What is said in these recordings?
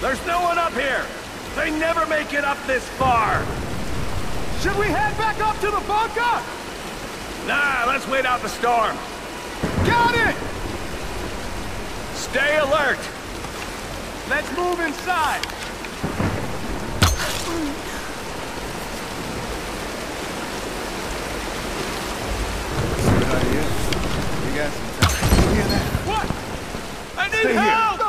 There's no one up here! They never make it up this far! Should we head back up to the bunker? Nah, let's wait out the storm. Got it! Stay alert! Let's move inside. Good idea. You got some time. Hear that? What? I need Stay help! Oh,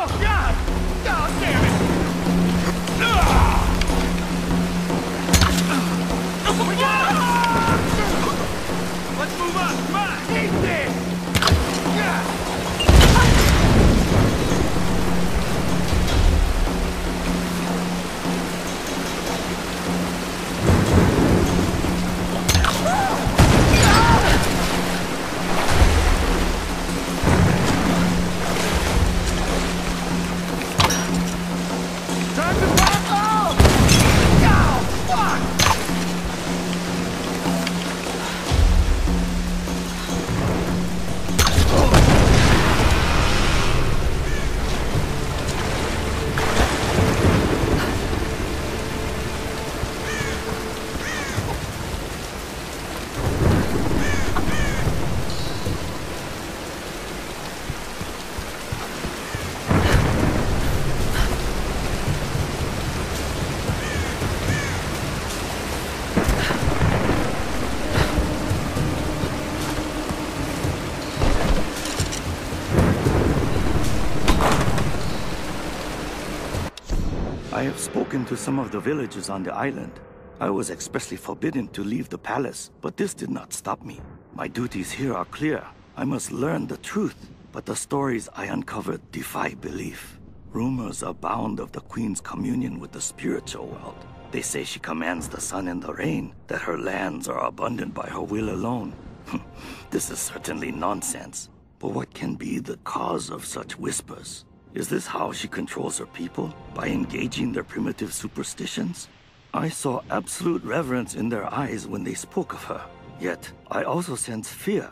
spoken to some of the villagers on the island. I was expressly forbidden to leave the palace, but this did not stop me. My duties here are clear. I must learn the truth, but the stories I uncovered defy belief. Rumors abound of the Queen's communion with the spiritual world. They say she commands the sun and the rain, that her lands are abundant by her will alone. this is certainly nonsense. But what can be the cause of such whispers? Is this how she controls her people? By engaging their primitive superstitions? I saw absolute reverence in their eyes when they spoke of her. Yet, I also sense fear.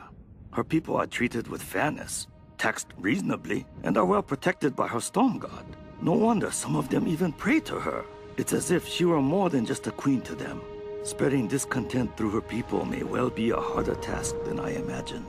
Her people are treated with fairness, taxed reasonably, and are well protected by her storm god. No wonder some of them even pray to her. It's as if she were more than just a queen to them. Spreading discontent through her people may well be a harder task than I imagined.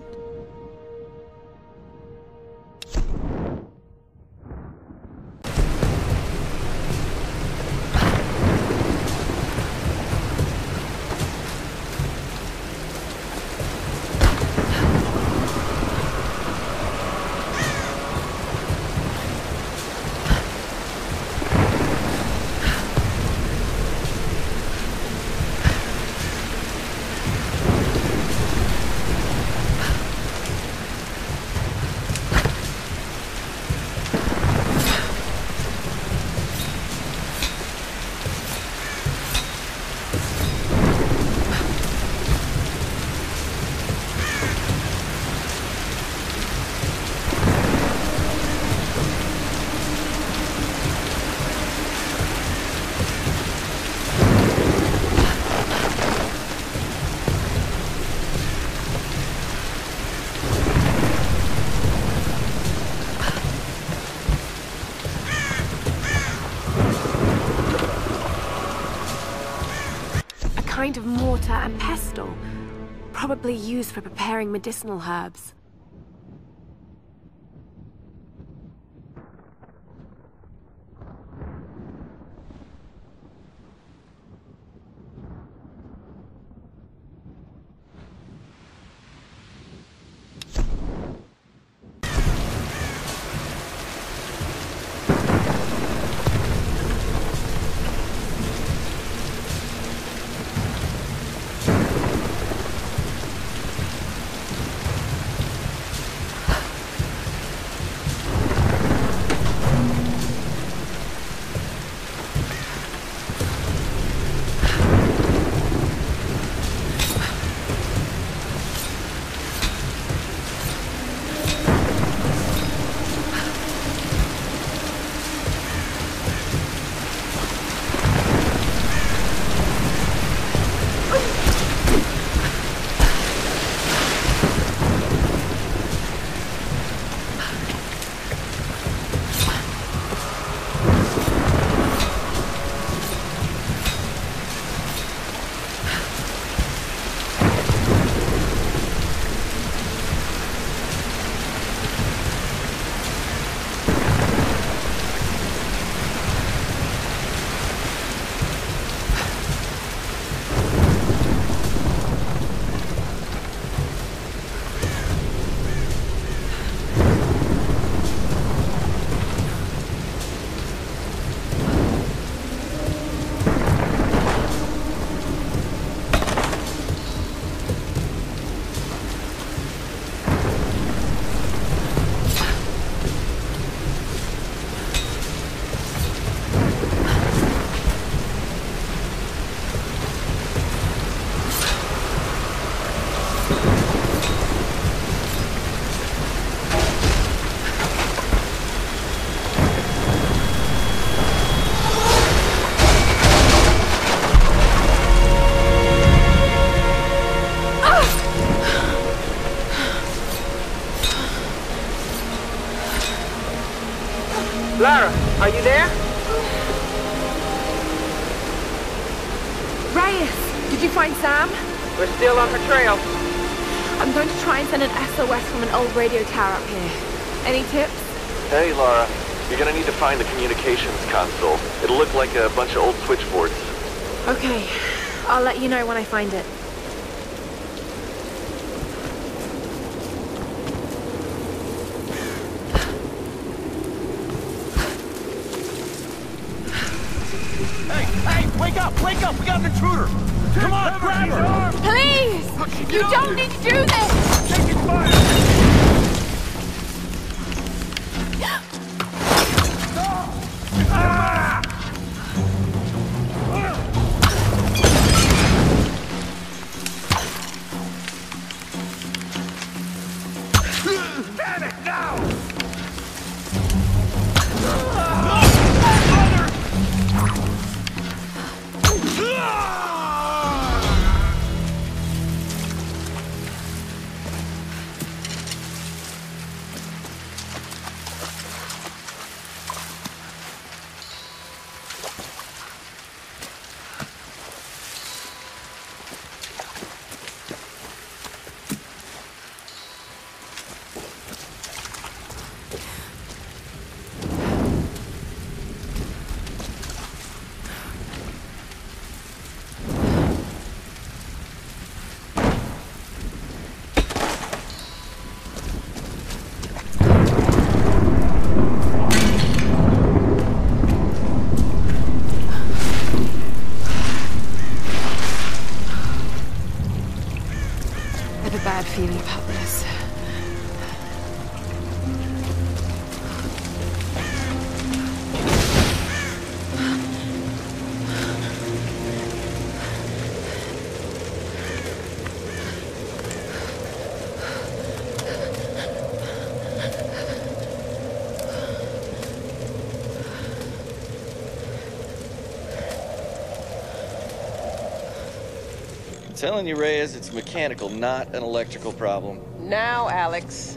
A kind of mortar and pestle, probably used for preparing medicinal herbs. Lara, are you there? Reyes, did you find Sam? We're still on her trail. I'm going to try and send an SOS from an old radio tower up here. Any tips? Hey, Lara. You're gonna need to find the communications console. It'll look like a bunch of old switchboards. Okay, I'll let you know when I find it. Hey, hey, wake up, wake up! We got an intruder! Come on, grab her! Please! You don't need to do this! Taking fire! Telling you, Reyes, it's mechanical, not an electrical problem. Now, Alex.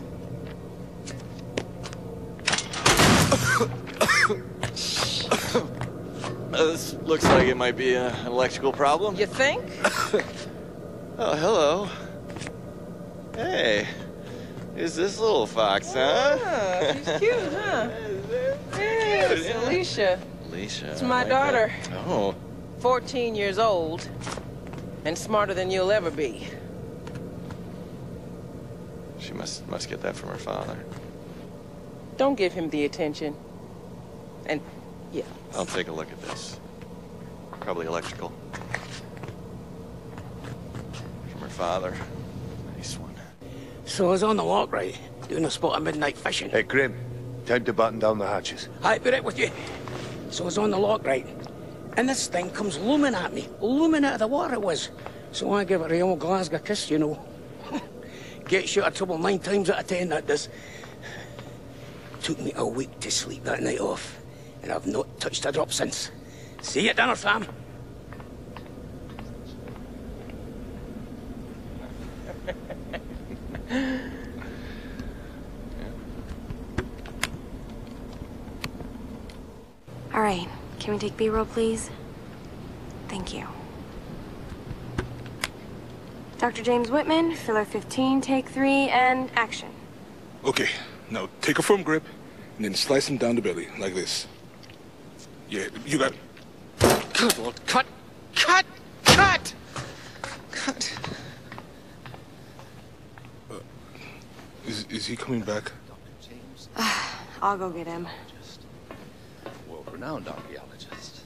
Uh, this looks like it might be uh, an electrical problem. You think? Oh, hello. Hey, is this little fox, huh? Ah, she's cute, huh? Yes, yeah. Alisha. Alisha. It's my like daughter. that. Oh, 14 years old. And smarter than you'll ever be. she must must get that from her father. Don't give him the attention. And, yeah. I'll take a look at this. Probably electrical. From her father. Nice one. So I was on the loch, right? Doing a spot of midnight fishing. Hey, Grim. Time to button down the hatches. I'd be right with you. So I was on the loch, right? And this thing comes looming at me. Looming out of the water it was. So I give it a old Glasgow kiss, you know. Gets you out of trouble nine times out of ten, that does. Took me a week to sleep that night off. And I've not touched a drop since. See you at dinner, fam. All right, can we take B-roll, please? Thank you. Dr. James Whitman, filler 15, take three, and action. Okay, now take a firm grip and then slice him down the belly like this. Yeah, you got. Good lord, cut! Cut! Cut! Cut! Uh, is, is he coming back? I'll go get him. World-renowned archaeologist.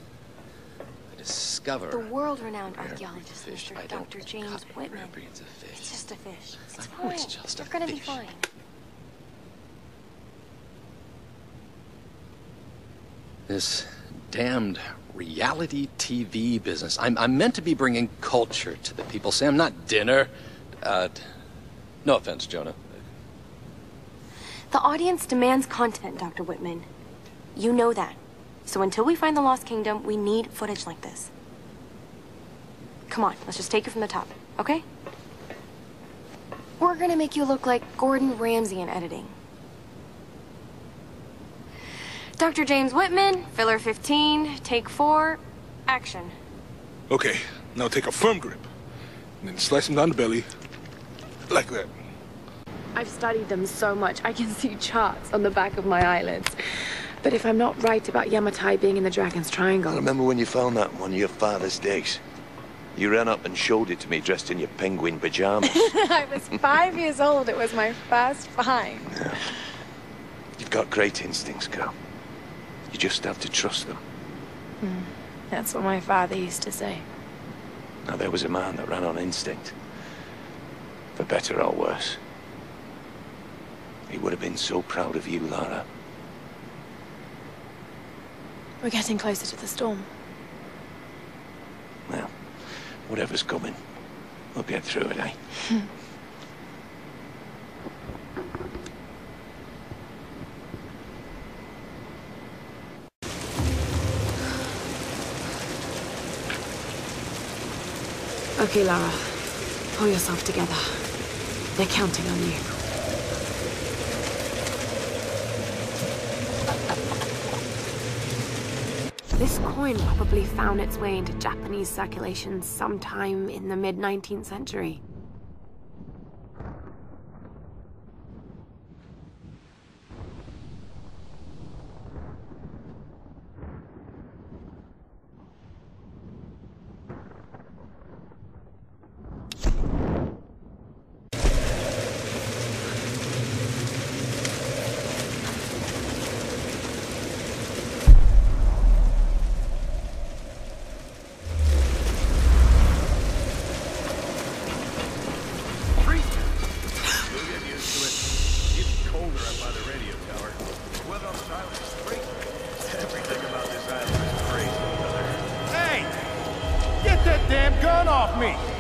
I discover. The world-renowned archaeologist, fish. Mr. Dr. James Whitman. fish. It's just a fish. It's fine. it's just You're gonna be fine. This damned reality TV business. I'm, I'm meant to be bringing culture to the people, Sam, not dinner. Uh, no offense, Jonah. The audience demands content, Dr. Whitman. You know that. So until we find the Lost Kingdom, we need footage like this. Come on, let's just take it from the top, okay? We're gonna make you look like Gordon Ramsay in editing. Dr. James Whitman, filler 15, take four, action. Okay, now take a firm grip. And then slice him down the belly. Like that. I've studied them so much, I can see charts on the back of my eyelids. But if I'm not right about Yamatai being in the Dragon's Triangle... I remember when you found that one of your father's digs. You ran up and showed it to me dressed in your penguin pajamas. I was five years old. It was my first find. Yeah. You've got great instincts, girl. You just have to trust them. Mm. That's what my father used to say. Now, there was a man that ran on instinct. For better or worse. He would have been so proud of you, Lara. We're getting closer to the storm. Well, whatever's coming, we'll get through it, eh? okay, Lara. Pull yourself together. They're counting on you. This coin probably found its way into Japanese circulation sometime in the mid-19th century. gun off me!